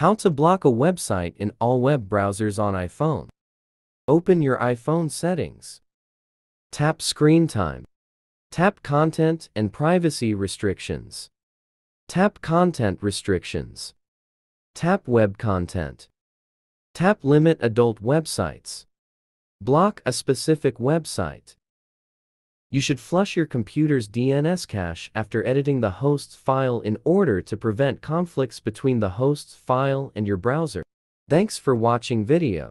How to block a website in all web browsers on iPhone. Open your iPhone settings. Tap Screen Time. Tap Content and Privacy Restrictions. Tap Content Restrictions. Tap Web Content. Tap Limit Adult Websites. Block a specific website. You should flush your computer's DNS cache after editing the host's file in order to prevent conflicts between the host's file and your browser. Thanks for watching video.